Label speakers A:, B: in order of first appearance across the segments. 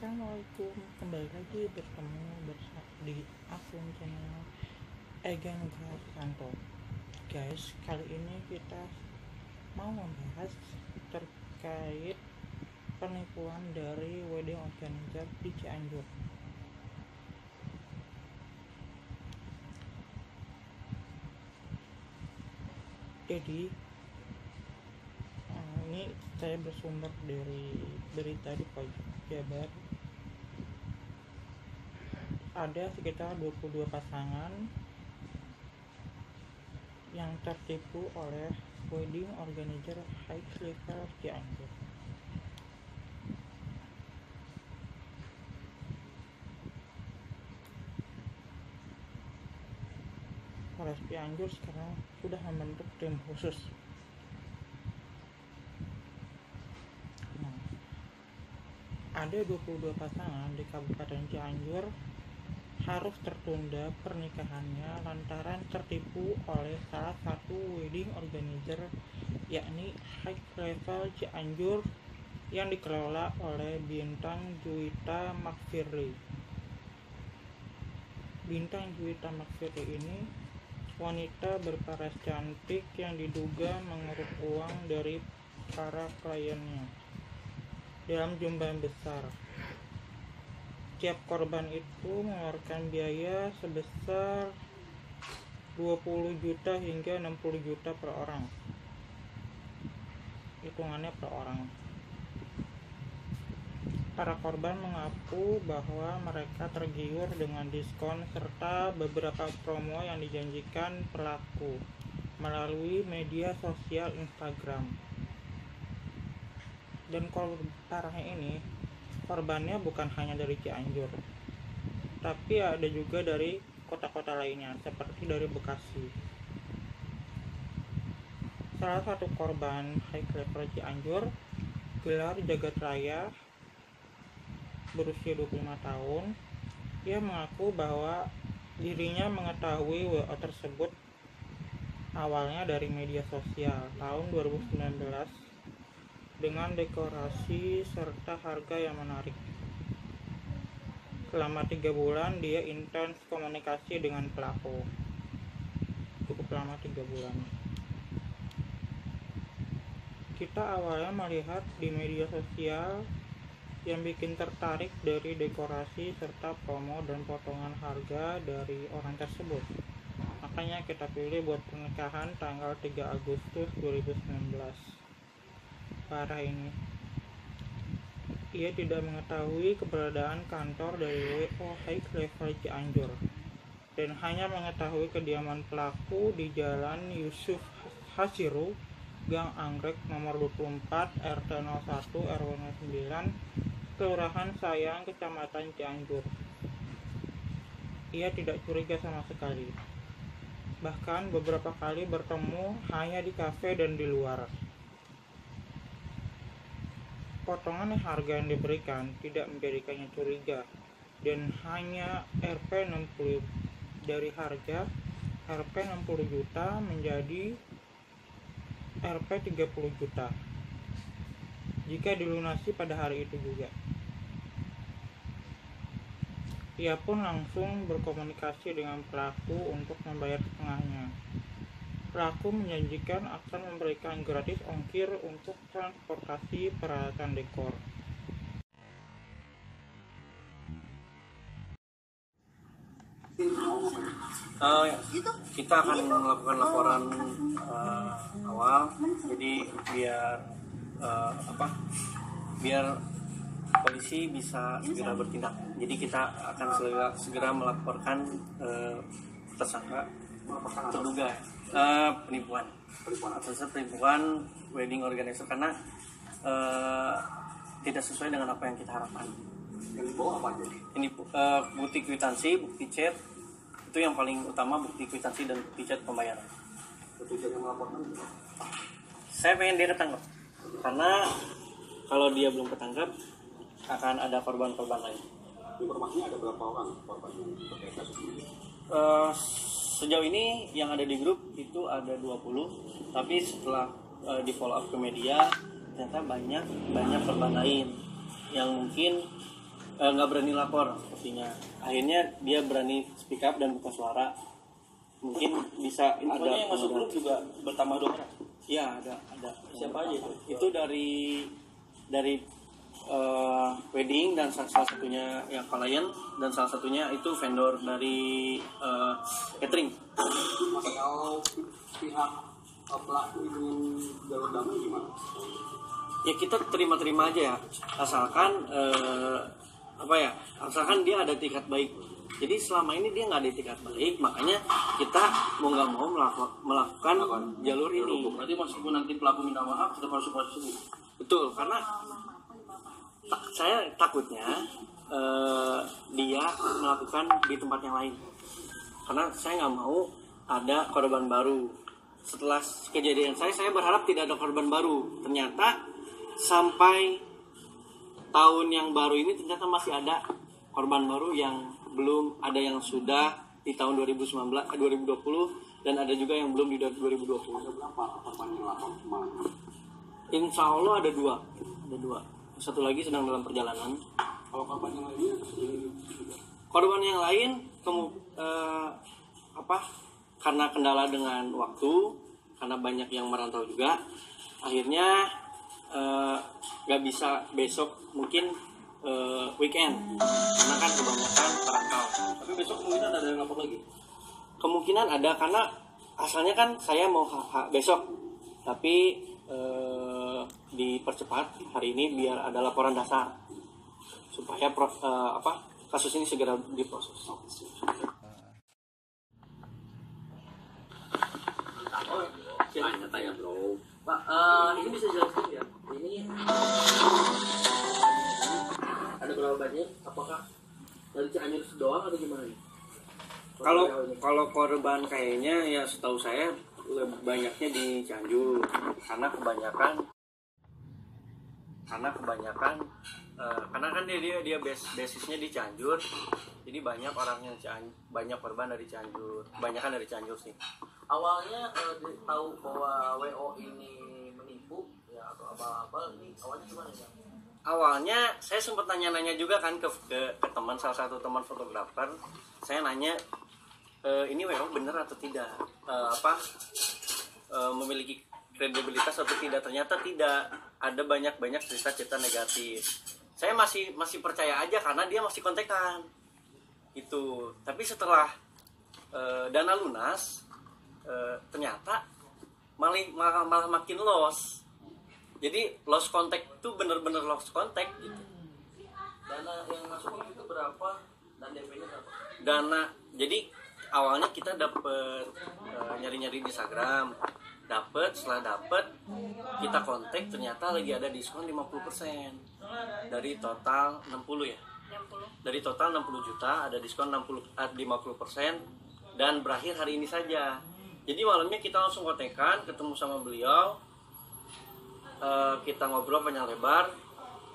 A: Assalamualaikum. Kembali lagi bertemu bersama di akun channel Ega Nugraha Santo guys kali ini kita mau membahas terkait penipuan dari wedding organizer di Cianjur. Jadi eh, ini saya bersumber dari berita di pojok Jabar ada sekitar 22 pasangan yang tertipu oleh wedding organizer high level Cianjur. Polres Cianjur sekarang sudah membentuk tim khusus. Nah, ada 22 pasangan di Kabupaten Cianjur harus tertunda pernikahannya lantaran tertipu oleh salah satu wedding organizer yakni High Level Cianjur yang dikelola oleh Bintang Juwita Makfirli. Bintang Juwita Makfirli ini wanita berparas cantik yang diduga mengeruk uang dari para kliennya dalam jumlah besar. Tiap korban itu mengeluarkan biaya sebesar 20 juta hingga 60 juta per orang. Hitungannya per orang. Para korban mengaku bahwa mereka tergiur dengan diskon serta beberapa promo yang dijanjikan pelaku melalui media sosial Instagram dan kalau parahnya ini korbannya bukan hanya dari Cianjur tapi ada juga dari kota-kota lainnya seperti dari Bekasi. Salah satu korban high level Cianjur gelar jagat raya berusia 25 tahun. Ia mengaku bahwa dirinya mengetahui WA tersebut awalnya dari media sosial. Tahun 2019 dengan dekorasi serta harga yang menarik. Selama tiga bulan dia intens komunikasi dengan pelaku. Cukup lama tiga bulan. Kita awalnya melihat di media sosial yang bikin tertarik dari dekorasi serta promo dan potongan harga dari orang tersebut. Makanya kita pilih buat pernikahan tanggal 3 Agustus 2019 parah ini. Ia tidak mengetahui keberadaan kantor dari WO High Level Cianjur dan hanya mengetahui kediaman pelaku di Jalan Yusuf Hasiru, Gang Anggrek nomor 24 RT 01 RW 9, Kelurahan Sayang, Kecamatan Cianjur. Ia tidak curiga sama sekali. Bahkan beberapa kali bertemu hanya di kafe dan di luar potongan harga yang diberikan tidak menjadikannya curiga. Dan hanya Rp 60 dari harga Rp 60 juta menjadi Rp 30 juta. Jika dilunasi pada hari itu juga. Ia pun langsung berkomunikasi dengan pelaku untuk membayar setengahnya Pelaku menjanjikan akan memberikan gratis ongkir untuk transportasi peralatan dekor.
B: Uh, kita akan melakukan laporan uh, awal, jadi biar uh, apa? Biar polisi bisa segera bertindak. Jadi kita akan segera, segera melaporkan uh, tersangka terduga uh, penipuan. Atas penipuan wedding organizer karena uh, tidak sesuai dengan apa yang kita harapkan.
C: Yang dibawa apa aja?
B: ini uh, bukti kwitansi bukti chat. Itu yang paling utama bukti kwitansi dan bukti chat pembayaran.
C: Tujuannya melaporkan
B: saya pengen dia ketangkap karena kalau dia belum ketangkap akan ada korban-korban lain.
C: Informasinya ada berapa orang korban yang terkait kasus ini?
B: Eh, sejauh ini yang ada di grup itu ada 20 tapi setelah uh, di follow up ke media ternyata banyak banyak korban lain yang mungkin eh, nggak berani lapor sepertinya akhirnya dia berani speak up dan buka suara mungkin bisa
D: Infonya
B: ada
D: yang masuk grup juga bertambah dua orang.
B: Iya ada ada
D: Siapa aja itu?
B: itu dari dari eh, wedding dan sa- salah satunya yang klien dan salah satunya itu vendor dari eh, catering.
C: Kalau pihak pelaku ingin jalur damai gimana?
B: ya kita terima-terima aja ya. Asalkan eh, apa ya asalkan dia ada tiket baik. Jadi selama ini dia nggak ada tiket baik makanya kita mau nggak mau melaku- melakukan jalur ini.
D: Berarti meskipun nanti pelaku minta maaf, tetap harus hukum.
B: betul karena ta- saya takutnya eh, dia melakukan di tempat yang lain. Karena saya nggak mau ada korban baru. Setelah kejadian saya saya berharap tidak ada korban baru. Ternyata sampai tahun yang baru ini ternyata masih ada korban baru yang belum ada yang sudah di tahun 2019 eh, 2020 dan ada juga yang belum di 2020
C: Berapa? Korban yang lapor kemarin?
B: Insya Allah ada dua, ada dua. Satu lagi sedang dalam perjalanan.
C: Kalau korban yang ini
B: Korban yang lain, kemu, eh, apa? Karena kendala dengan waktu, karena banyak yang merantau juga, akhirnya eh, nggak bisa besok mungkin eh, weekend, karena kan kebanyakan perantau.
D: Tapi besok mungkin ada yang lapor lagi.
B: Kemungkinan ada karena asalnya kan saya mau HH besok, tapi eh, dipercepat hari ini biar ada laporan dasar supaya pro- eh, apa kasus ini segera diproses. Kalau kalau korban kayaknya ya setahu saya lebih banyaknya di Cianjur karena kebanyakan karena kebanyakan eh, karena kan dia dia, dia base, basisnya di Cianjur. Jadi banyak orang yang Cianjur, banyak korban dari Cianjur kebanyakan dari Cianjur sih.
D: Awalnya di- tahu bahwa WO ini menipu ya atau apa-apa ini awalnya gimana ya?
B: awalnya saya sempat nanya-nanya juga kan ke, ke, ke teman salah satu teman fotografer. Saya nanya "E, ini WO bener atau tidak? Eh, apa? Eh, memiliki kredibilitas atau tidak? Ternyata tidak ada banyak-banyak cerita-cerita negatif. Saya masih masih percaya aja karena dia masih kontekan. Itu tapi setelah eh, dana lunas eh, ternyata malah, malah malah makin loss. Jadi lost contact itu bener-bener lost contact gitu.
D: Dana yang masuk itu berapa? Dan DP-nya berapa?
B: dana jadi awalnya kita dapet eh, nyari-nyari di Instagram dapet setelah dapet kita kontak ternyata lagi ada diskon 50% dari total 60 ya? Dari total 60 juta ada diskon 60 eh, 50% dan berakhir hari ini saja. Jadi malamnya kita langsung kontekan ketemu sama beliau Eh, kita ngobrol panjang lebar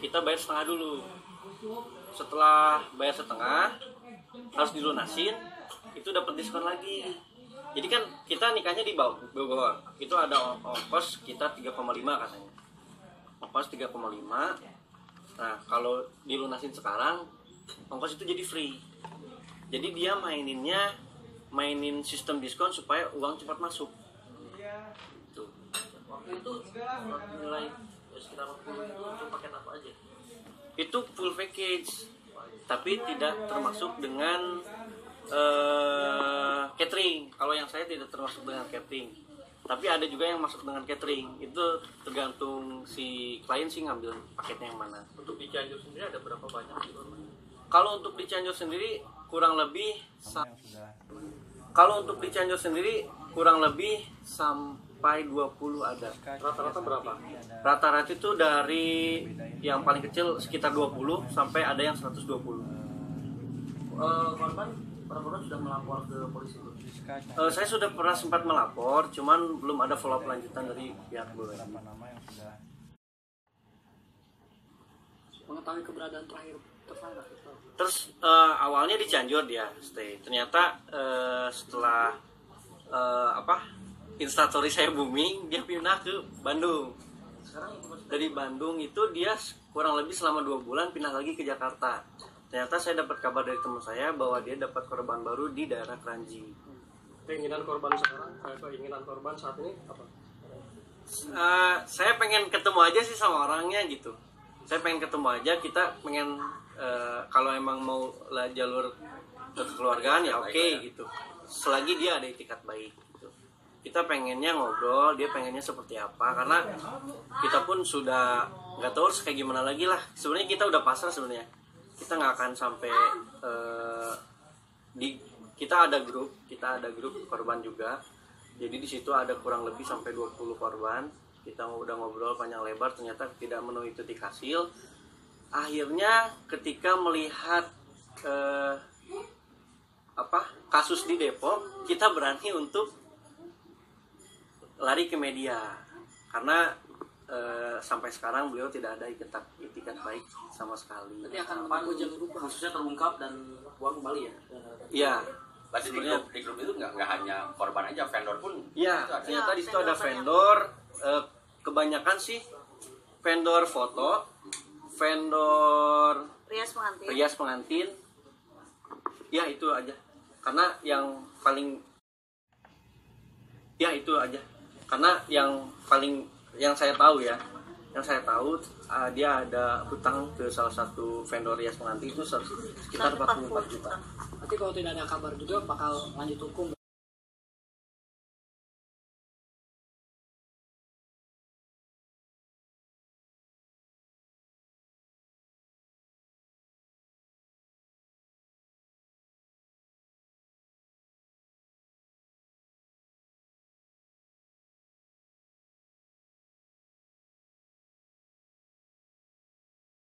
B: kita bayar setengah dulu. Setelah bayar setengah harus dilunasin itu dapat diskon lagi. Jadi kan kita nikahnya di bawah Bogor itu ada ong- ongkos kita 3,5 katanya. Ongkos 3,5 nah kalau dilunasin sekarang ongkos itu jadi free. Jadi dia maininnya mainin sistem diskon supaya uang cepat masuk. Tuh.
D: waktu itu nilai sekitar 40 itu untuk paket apa aja?
B: itu full package tapi tidak termasuk dengan eh, catering. Kalau yang saya tidak termasuk dengan catering. Tapi ada juga yang masuk dengan catering. Itu tergantung si klien sih ngambil paketnya yang mana.
D: Untuk di Cianjur sendiri ada berapa banyak
B: kalau untuk di Cianjur sendiri kurang lebih kalau untuk di Cianjur sendiri kurang lebih sampai 20 ada.
D: Rata-rata berapa?
B: rata-rata itu dari yang paling kecil sekitar 20 sampai ada yang 120
D: Eh, korban korban sudah melapor ke polisi belum?
B: Eh, saya sudah pernah sempat melapor, cuman belum ada follow up lanjutan dari pihak BUMN.
D: Mengetahui keberadaan terakhir tersangka itu.
B: Terus eh, awalnya di Cianjur dia stay. Ternyata eh, setelah eh, apa instastory saya booming, dia pindah ke Bandung.
D: Sekarang
B: Dari Bandung itu dia kurang lebih selama dua bulan pindah lagi ke Jakarta ternyata saya dapat kabar dari teman saya bahwa dia dapat korban baru di daerah Kranji
E: keinginan korban sekarang eh, keinginan korban saat ini apa?
B: Eh, saya pengen ketemu aja sih sama orangnya gitu. Saya pengen ketemu aja kita pengen eh, kalau emang mau lah jalur kekeluargaan ya oke gitu. Selagi dia ada itikat baik gitu. kita pengennya ngobrol dia pengennya seperti apa karena kita pun sudah nggak tahu harus kayak gimana lagi lah. Sebenarnya kita udah pasrah sebenarnya kita nggak akan sampai eh, di kita ada grup kita ada grup korban juga. Jadi di situ ada kurang lebih sampai 20 korban. Kita udah ngobrol panjang lebar ternyata tidak memenuhi titik hasil. Akhirnya ketika melihat eh, apa kasus di Depok kita berani untuk lari ke media. Karena eh, sampai sekarang beliau tidak ada itikat itikat baik sama sekali
D: Nanti akan menunggu jalur kasusnya terungkap dan uang kembali ya.
B: Iya
F: Berarti di grup, di grup itu nggak nggak hanya korban aja, vendor pun
B: Iya, ternyata di situ ada vendor. eh, kebanyakan sih vendor foto, vendor
G: Rias pengantin.
B: rias pengantin. Ya itu aja. Karena yang paling ya itu aja. Karena yang paling yang saya tahu ya, yang saya tahu ah, dia ada hutang ke salah satu vendor rias pengantin itu sekitar 44 juta.
H: Nanti kalau tidak ada kabar juga bakal lanjut hukum